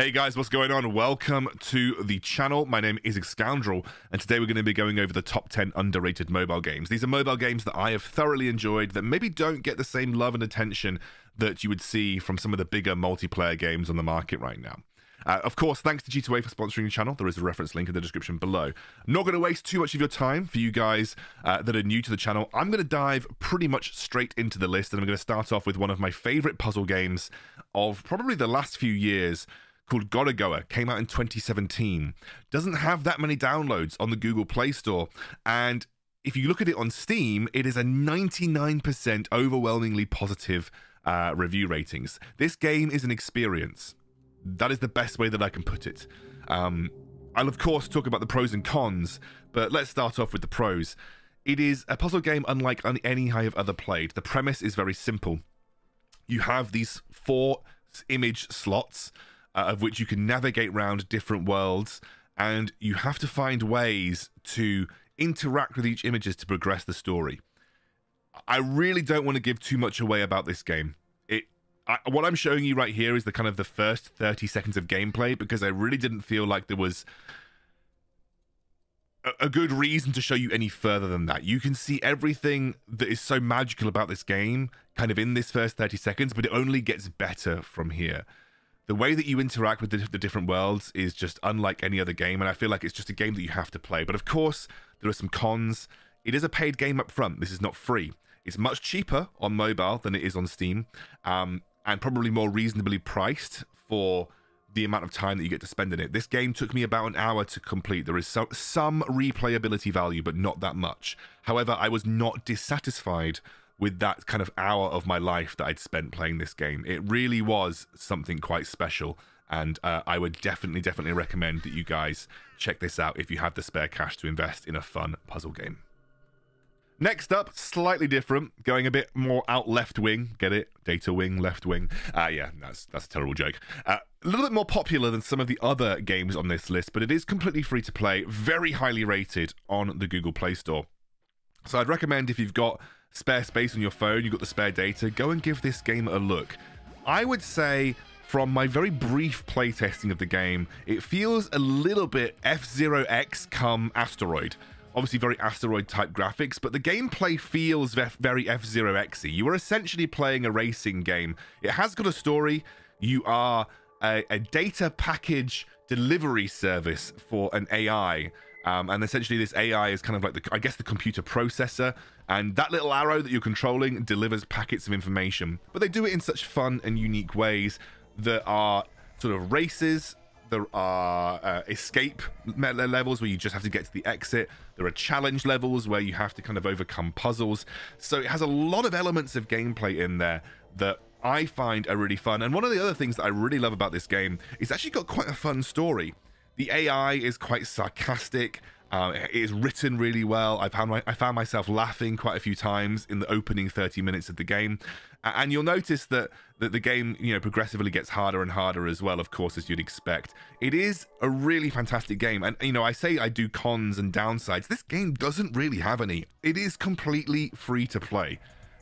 Hey guys, what's going on? Welcome to the channel. My name is Scoundrel, and today we're going to be going over the top 10 underrated mobile games. These are mobile games that I have thoroughly enjoyed that maybe don't get the same love and attention that you would see from some of the bigger multiplayer games on the market right now. Uh, of course, thanks to G2A for sponsoring the channel. There is a reference link in the description below. Not going to waste too much of your time for you guys uh, that are new to the channel. I'm going to dive pretty much straight into the list, and I'm going to start off with one of my favorite puzzle games of probably the last few years called Gorogoa, came out in 2017. Doesn't have that many downloads on the Google Play Store. And if you look at it on Steam, it is a 99% overwhelmingly positive uh, review ratings. This game is an experience. That is the best way that I can put it. Um, I'll, of course, talk about the pros and cons, but let's start off with the pros. It is a puzzle game unlike any I have ever played. The premise is very simple. You have these four image slots uh, of which you can navigate around different worlds, and you have to find ways to interact with each images to progress the story. I really don't want to give too much away about this game. It, I, what I'm showing you right here is the kind of the first 30 seconds of gameplay because I really didn't feel like there was a, a good reason to show you any further than that. You can see everything that is so magical about this game kind of in this first 30 seconds, but it only gets better from here the way that you interact with the, the, different worlds is just unlike any other game, and I feel like it's just a game that you have to play. But of course, there are some cons. It is a paid game up front. This is not free. It's much cheaper on mobile than it is on Steam, um, and probably more reasonably priced for the amount of time that you get to spend in it. This game took me about an hour to complete. There is so, some replayability value, but not that much. However, I was not dissatisfied with that kind of hour of my life that I'd spent playing this game. It really was something quite special. And uh, I would definitely, definitely recommend that you guys check this out if you have the spare cash to invest in a fun puzzle game. Next up, slightly different, going a bit more out left wing. Get it? Data wing, left wing. Uh, yeah, that's that's a terrible joke. Uh, a little bit more popular than some of the other games on this list, but it is completely free to play, very highly rated on the Google Play Store. So I'd recommend if you've got spare space on your phone, you've got the spare data, go and give this game a look. I would say from my very brief playtesting of the game, it feels a little bit F-Zero X come Asteroid. Obviously very Asteroid type graphics, but the gameplay feels very F-Zero Xy. You are essentially playing a racing game. It has got a story. You are a, a data package delivery service for an AI. Um, and essentially, this AI is kind of like the, I guess, the computer processor. And that little arrow that you're controlling delivers packets of information. But they do it in such fun and unique ways. There are sort of races. There are uh, escape levels where you just have to get to the exit. There are challenge levels where you have to kind of overcome puzzles. So it has a lot of elements of gameplay in there that I find are really fun. And one of the other things that I really love about this game is actually got quite a fun story. The AI is quite sarcastic. Uh, it is written really well. I found my, I found myself laughing quite a few times in the opening 30 minutes of the game, and you'll notice that that the game you know progressively gets harder and harder as well. Of course, as you'd expect. It is a really fantastic game, and you know I say I do cons and downsides. This game doesn't really have any. It is completely free to play.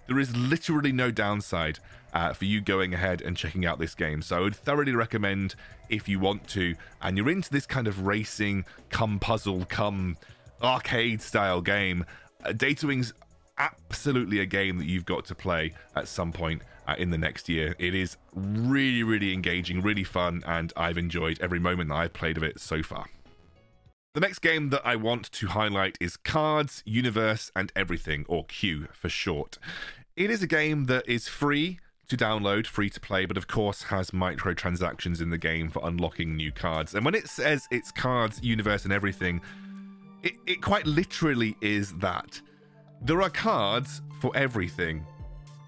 There is literally no downside uh, for you going ahead and checking out this game. So I would thoroughly recommend if you want to, and you're into this kind of racing, come puzzle, come arcade style game. Uh, Data Wings absolutely a game that you've got to play at some point uh, in the next year. It is really, really engaging, really fun, and I've enjoyed every moment that I've played of it so far. The next game that I want to highlight is Cards, Universe, and Everything, or CUE for short. It is a game that is free to download, free to play, but of course has microtransactions in the game for unlocking new cards. And when it says it's cards, universe, and everything, it, it quite literally is that. There are cards for everything.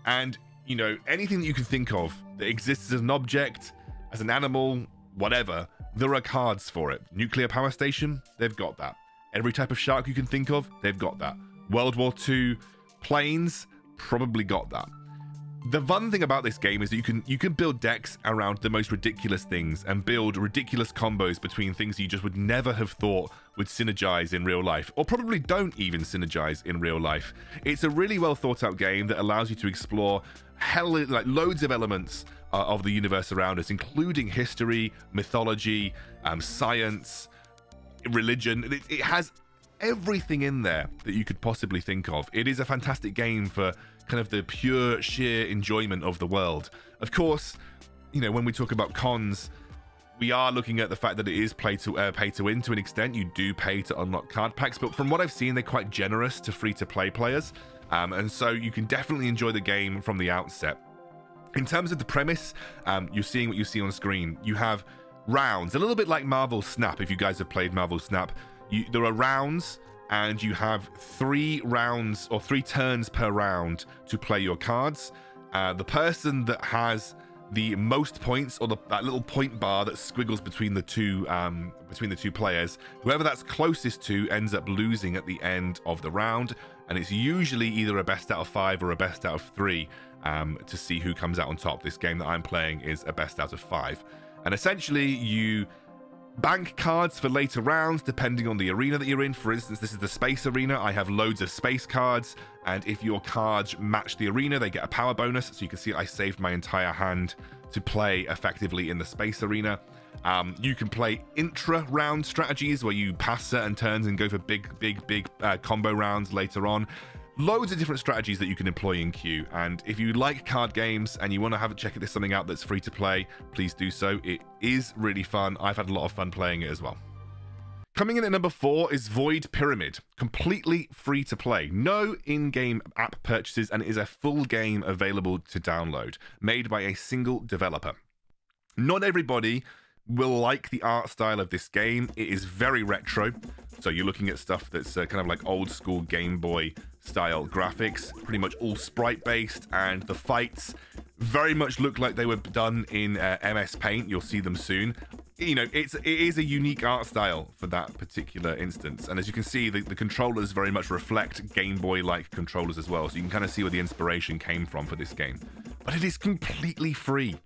And, you know, anything that you can think of that exists as an object, as an animal, whatever, there are cards for it. Nuclear power station, they've got that. Every type of shark you can think of, they've got that. World War II planes, probably got that. The fun thing about this game is that you can you can build decks around the most ridiculous things and build ridiculous combos between things you just would never have thought would synergize in real life, or probably don't even synergize in real life. It's a really well thought out game that allows you to explore hell like loads of elements uh, of the universe around us, including history, mythology, um, science, religion. It, it has everything in there that you could possibly think of. It is a fantastic game for kind of the pure, sheer enjoyment of the world. Of course, you know, when we talk about cons, we are looking at the fact that it is play to uh, pay to win to an extent. You do pay to unlock card packs, but from what I've seen, they're quite generous to free to play players, um, and so you can definitely enjoy the game from the outset. In terms of the premise, um, you're seeing what you see on screen. You have rounds, a little bit like Marvel Snap. If you guys have played Marvel Snap, you, there are rounds, and you have three rounds or three turns per round to play your cards. Uh, the person that has the most points or the, that little point bar that squiggles between the two um, between the two players whoever that's closest to ends up losing at the end of the round and it's usually either a best out of five or a best out of three um, to see who comes out on top this game that i'm playing is a best out of five and essentially you bank cards for later rounds depending on the arena that you're in. For instance, this is the space arena. I have loads of space cards, and if your cards match the arena, they get a power bonus. So you can see I saved my entire hand to play effectively in the space arena. Um, you can play intra round strategies where you pass certain turns and go for big, big, big uh, combo rounds later on loads of different strategies that you can employ in CUE. And if you like card games and you want to have a check at this something out that's free to play, please do so. It is really fun. I've had a lot of fun playing it as well. Coming in at number four is Void Pyramid, completely free to play, no in game app purchases, and it is a full game available to download, made by a single developer. Not everybody will like the art style of this game. It is very retro, so you're looking at stuff that's uh, kind of like old school Game Boy style graphics, pretty much all sprite based, and the fights very much look like they were done in uh, MS Paint. You'll see them soon. You know, it's it is a unique art style for that particular instance, and as you can see, the, the controllers very much reflect Game Boy like controllers as well. So you can kind of see where the inspiration came from for this game. But it is completely free,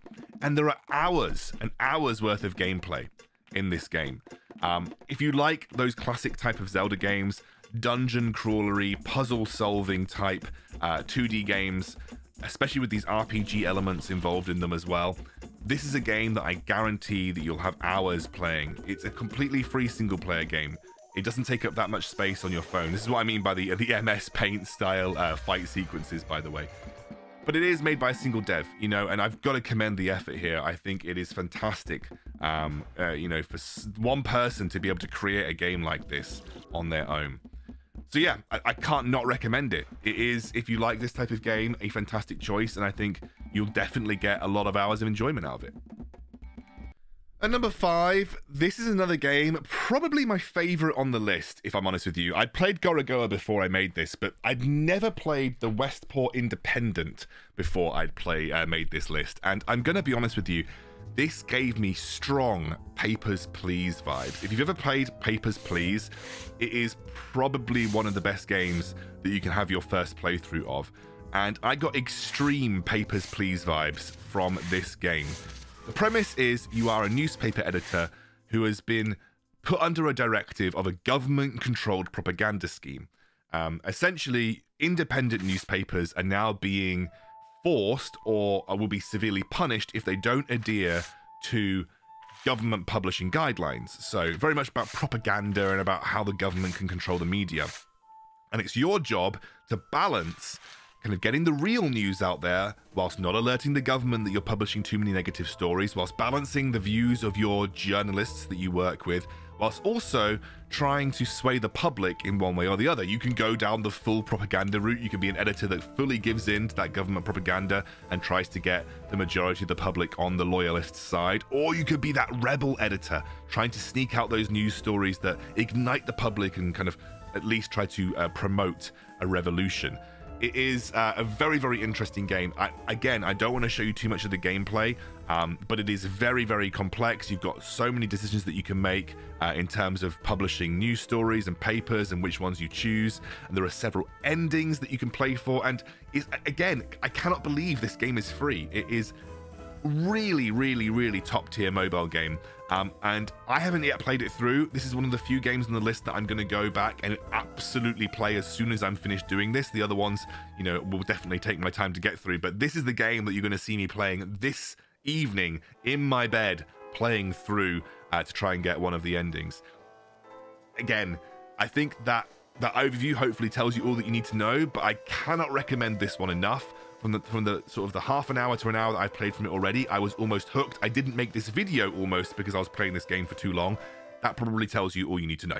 and there are hours and hours worth of gameplay in this game. Um, if you like those classic type of Zelda games, dungeon crawlery, puzzle solving type uh, 2D games, especially with these RPG elements involved in them as well. This is a game that I guarantee that you'll have hours playing. It's a completely free single player game. It doesn't take up that much space on your phone. This is what I mean by the the MS Paint style uh, fight sequences, by the way. But it is made by a single dev, you know, and I've got to commend the effort here. I think it is fantastic, um, uh, you know, for one person to be able to create a game like this on their own. So yeah, I, I, can't not recommend it. It is, if you like this type of game, a fantastic choice, and I think you'll definitely get a lot of hours of enjoyment out of it. At number five, this is another game, probably my favorite on the list, if I'm honest with you. I'd played Gorogoa before I made this, but I'd never played the Westport Independent before I'd play uh, made this list. And I'm going to be honest with you, this gave me strong Papers, Please vibes. If you've ever played Papers, Please, it is probably one of the best games that you can have your first playthrough of. And I got extreme Papers, Please vibes from this game. The premise is you are a newspaper editor who has been put under a directive of a government controlled propaganda scheme. Um, essentially, independent newspapers are now being forced or will be severely punished if they don't adhere to government publishing guidelines. So, very much about propaganda and about how the government can control the media. And it's your job to balance kind of getting the real news out there whilst not alerting the government that you're publishing too many negative stories, whilst balancing the views of your journalists that you work with, whilst also trying to sway the public in one way or the other. You can go down the full propaganda route. You can be an editor that fully gives in to that government propaganda and tries to get the majority of the public on the loyalist side. Or you could be that rebel editor trying to sneak out those news stories that ignite the public and kind of at least try to uh, promote a revolution. It is uh, a very, very interesting game. I, again, I don't want to show you too much of the gameplay, um, but it is very, very complex. You've got so many decisions that you can make uh, in terms of publishing news stories and papers and which ones you choose. And there are several endings that you can play for. And is again, I cannot believe this game is free. It is really, really, really top tier mobile game. Um, and I haven't yet played it through. This is one of the few games on the list that I'm going to go back and absolutely play as soon as I'm finished doing this. The other ones, you know, will definitely take my time to get through. But this is the game that you're going to see me playing this evening in my bed playing through uh, to try and get one of the endings. Again, I think that that overview hopefully tells you all that you need to know, but I cannot recommend this one enough. From the from the sort of the half an hour to an hour that I've played from it already, I was almost hooked. I didn't make this video almost because I was playing this game for too long. That probably tells you all you need to know.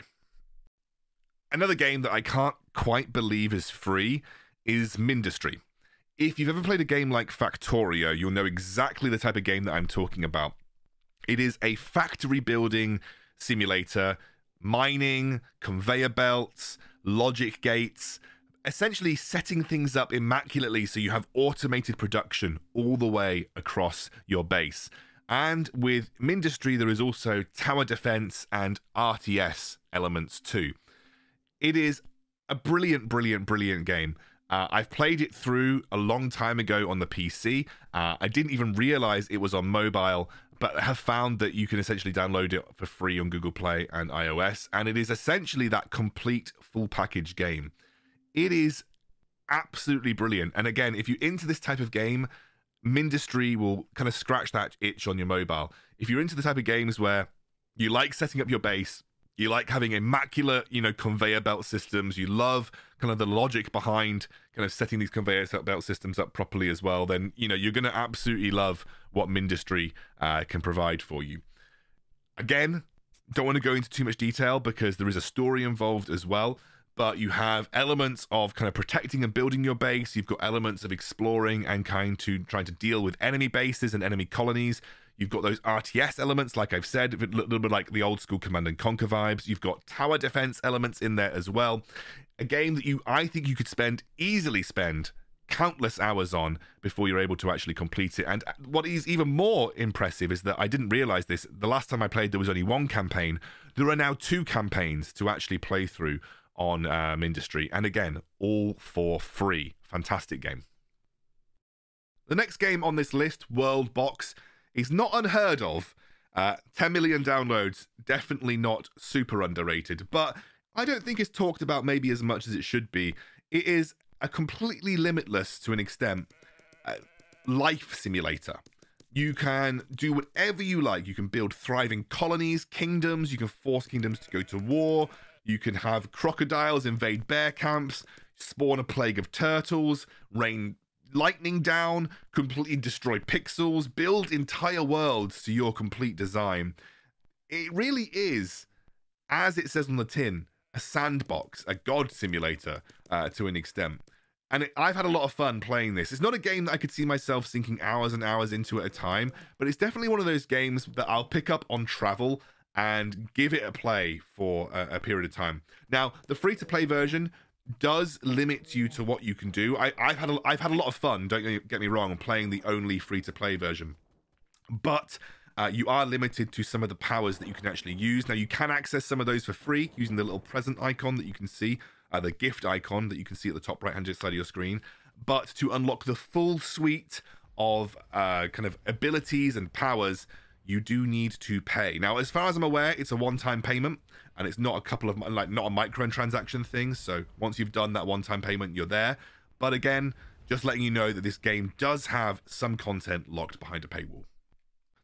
Another game that I can't quite believe is free is Mindustry. If you've ever played a game like Factorio, you'll know exactly the type of game that I'm talking about. It is a factory building simulator, mining, conveyor belts, logic gates, essentially setting things up immaculately so you have automated production all the way across your base. And with Mindustry, there is also tower defense and RTS elements too. It is a brilliant, brilliant, brilliant game. Uh, I've played it through a long time ago on the PC. Uh, I didn't even realize it was on mobile, but have found that you can essentially download it for free on Google Play and iOS. And it is essentially that complete full package game. It is absolutely brilliant. And again, if you're into this type of game, Mindustry will kind of scratch that itch on your mobile. If you're into the type of games where you like setting up your base, you like having immaculate, you know, conveyor belt systems. You love kind of the logic behind kind of setting these conveyor belt systems up properly as well. Then you know you're going to absolutely love what Mindustry uh, can provide for you. Again, don't want to go into too much detail because there is a story involved as well. But you have elements of kind of protecting and building your base. You've got elements of exploring and kind to trying to deal with enemy bases and enemy colonies. You've got those RTS elements, like I've said, a little bit like the old school Command and Conquer vibes. You've got tower defense elements in there as well. A game that you, I think, you could spend easily spend countless hours on before you're able to actually complete it. And what is even more impressive is that I didn't realize this. The last time I played, there was only one campaign. There are now two campaigns to actually play through on um, Mindustry. And again, all for free. Fantastic game. The next game on this list, World Box is not unheard of. Uh, 10 million downloads, definitely not super underrated, but I don't think it's talked about maybe as much as it should be. It is a completely limitless, to an extent, uh, life simulator. You can do whatever you like. You can build thriving colonies, kingdoms. You can force kingdoms to go to war. You can have crocodiles invade bear camps, spawn a plague of turtles, rain lightning down, completely destroy pixels, build entire worlds to your complete design. It really is, as it says on the tin, a sandbox, a god simulator uh, to an extent. And it, I've had a lot of fun playing this. It's not a game that I could see myself sinking hours and hours into at a time, but it's definitely one of those games that I'll pick up on travel and give it a play for a, a period of time. Now, the free to play version does limit you to what you can do. I, have had a, I've had a lot of fun. Don't get me wrong, playing the only free to play version, but uh, you are limited to some of the powers that you can actually use. Now you can access some of those for free using the little present icon that you can see, uh, the gift icon that you can see at the top right hand side of your screen. But to unlock the full suite of uh, kind of abilities and powers, you do need to pay. Now, as far as I'm aware, it's a one-time payment, and it's not a couple of like not a microtransaction thing. So once you've done that one-time payment, you're there. But again, just letting you know that this game does have some content locked behind a paywall.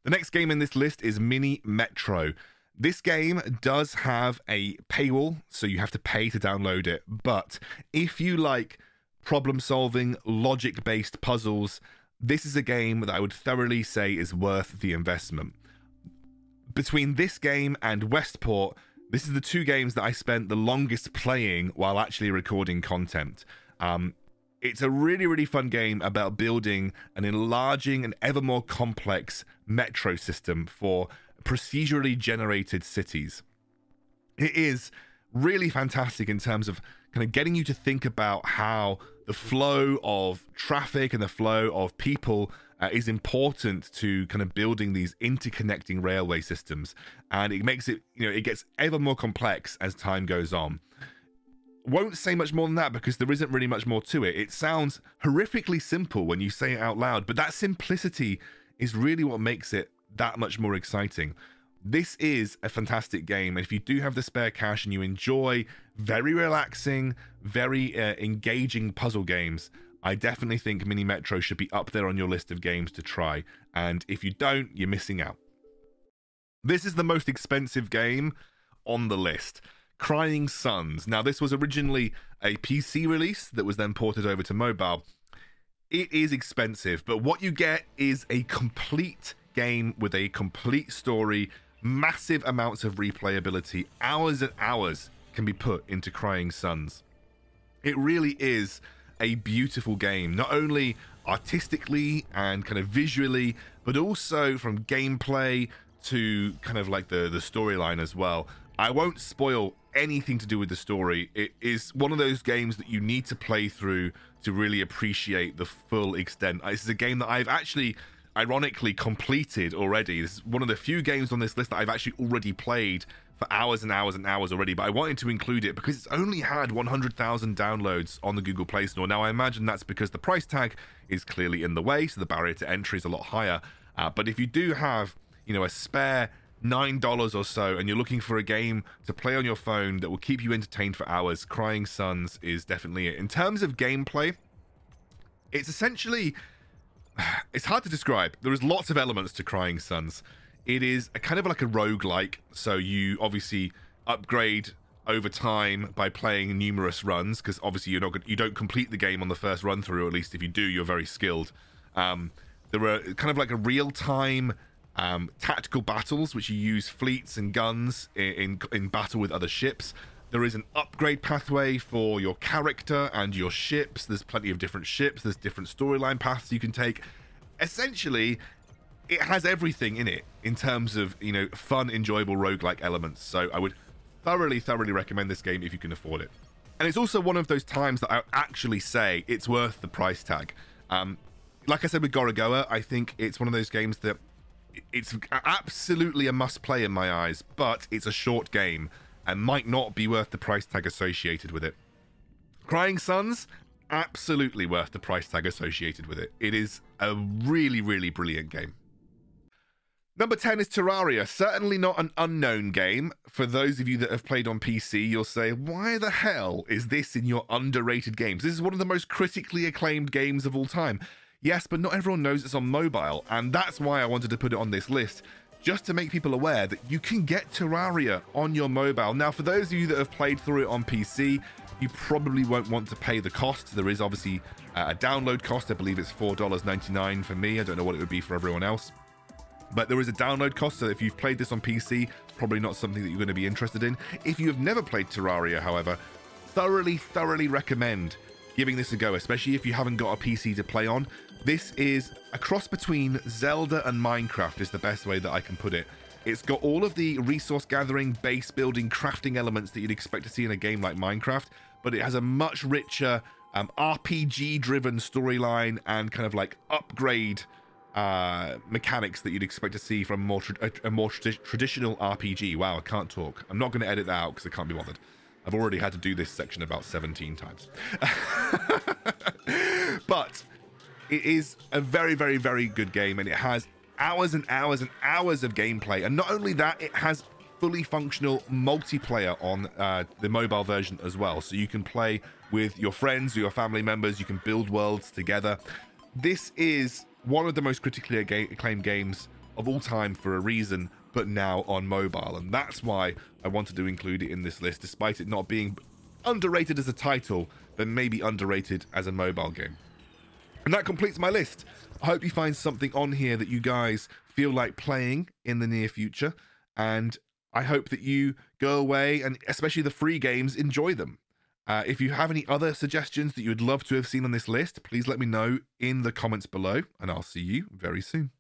The next game in this list is Mini Metro. This game does have a paywall, so you have to pay to download it. But if you like problem solving, logic based puzzles, this is a game that I would thoroughly say is worth the investment. Between this game and Westport, this is the two games that I spent the longest playing while actually recording content. Um, it's a really, really fun game about building an enlarging and ever more complex metro system for procedurally generated cities. It is really fantastic in terms of kind of getting you to think about how the flow of traffic and the flow of people uh, is important to kind of building these interconnecting railway systems. And it makes it you know it gets ever more complex as time goes on. Won't say much more than that because there isn't really much more to it. It sounds horrifically simple when you say it out loud but that simplicity is really what makes it that much more exciting this is a fantastic game. And if you do have the spare cash and you enjoy very relaxing, very uh, engaging puzzle games, I definitely think Mini Metro should be up there on your list of games to try. And if you don't, you're missing out. This is the most expensive game on the list. Crying Suns. Now, this was originally a PC release that was then ported over to mobile. It is expensive, but what you get is a complete game with a complete story, massive amounts of replayability, hours and hours can be put into Crying Suns. It really is a beautiful game, not only artistically and kind of visually, but also from gameplay to kind of like the the storyline as well. I won't spoil anything to do with the story. It is one of those games that you need to play through to really appreciate the full extent. This is a game that I've actually ironically completed already. This is one of the few games on this list that I've actually already played for hours and hours and hours already, but I wanted to include it because it's only had 100,000 downloads on the Google Play Store. Now, I imagine that's because the price tag is clearly in the way, so the barrier to entry is a lot higher. Uh, but if you do have, you know, a spare $9 or so and you're looking for a game to play on your phone that will keep you entertained for hours, Crying Suns is definitely it. In terms of gameplay, it's essentially it's hard to describe. There is lots of elements to Crying Suns. It is a kind of like a rogue-like, so you obviously upgrade over time by playing numerous runs because obviously you're not you don't complete the game on the first run through, at least if you do, you're very skilled. Um, there are kind of like a real-time um, tactical battles, which you use fleets and guns in, in, in battle with other ships. There is an upgrade pathway for your character and your ships. There's plenty of different ships. There's different storyline paths you can take. Essentially, it has everything in it in terms of you know fun, enjoyable roguelike elements. So I would thoroughly, thoroughly recommend this game if you can afford it. And it's also one of those times that I actually say it's worth the price tag. Um, like I said with Gorogoa, I think it's one of those games that it's absolutely a must play in my eyes, but it's a short game and might not be worth the price tag associated with it. Crying Suns, absolutely worth the price tag associated with it. It is a really, really brilliant game. Number 10 is Terraria. Certainly not an unknown game. For those of you that have played on PC, you'll say, why the hell is this in your underrated games? This is one of the most critically acclaimed games of all time. Yes, but not everyone knows it's on mobile, and that's why I wanted to put it on this list, just to make people aware that you can get Terraria on your mobile. Now, for those of you that have played through it on PC, you probably won't want to pay the cost. There is obviously uh, a download cost. I believe it's $4.99 for me. I don't know what it would be for everyone else. But there is a download cost, so if you've played this on PC, probably not something that you're going to be interested in. If you have never played Terraria, however, thoroughly, thoroughly recommend giving this a go, especially if you haven't got a PC to play on. This is a cross between Zelda and Minecraft, is the best way that I can put it. It's got all of the resource gathering, base building, crafting elements that you'd expect to see in a game like Minecraft, but it has a much richer um, RPG driven storyline and kind of like upgrade uh, mechanics that you'd expect to see from more tra- a, a, more tra- traditional RPG. Wow, I can't talk. I'm not going to edit that out because I can't be bothered. I've already had to do this section about 17 times. but it is a very, very, very good game, and it has hours and hours and hours of gameplay. And not only that, it has fully functional multiplayer on uh, the mobile version as well. So you can play with your friends or your family members. You can build worlds together. This is one of the most critically acclaimed games of all time for a reason, but now on mobile. And that's why I wanted to include it in this list, despite it not being underrated as a title, but maybe underrated as a mobile game. And that completes my list. I hope you find something on here that you guys feel like playing in the near future. And I hope that you go away and, especially the free games, enjoy them. Uh, if you have any other suggestions that you would love to have seen on this list, please let me know in the comments below, and I'll see you very soon.